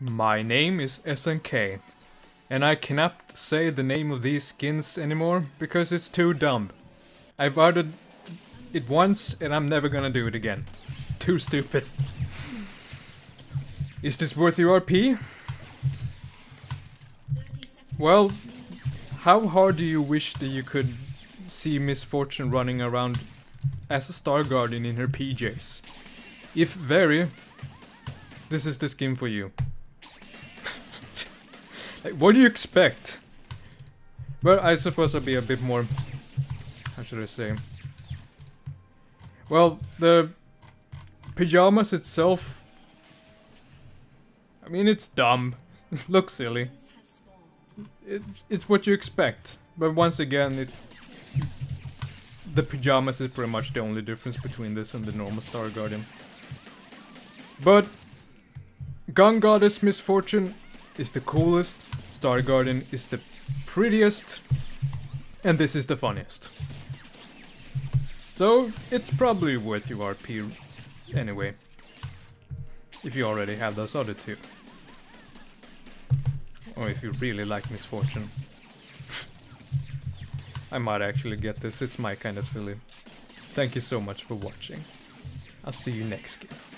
My name is SNK, and I cannot say the name of these skins anymore because it's too dumb. I've uttered it once and I'm never gonna do it again. Too stupid. Is this worth your RP? Well, how hard do you wish that you could see Miss Fortune running around as a Star Guardian in her PJs? If very, this is the skin for you. What do you expect? Well, I suppose I'll be a bit more... How should I say? Well, the pajamas itself... I mean, it's dumb. It looks silly. It, it's what you expect. But once again, it The pajamas is pretty much the only difference between this and the normal Star Guardian. But... Gun Goddess Miss Fortune is the coolest, Star Guardian is the prettiest, and this is the funniest. So, it's probably worth your RP anyway. If you already have those other two. Or if you really like Miss Fortune. I might actually get this, it's my kind of silly. Thank you so much for watching. I'll see you next game.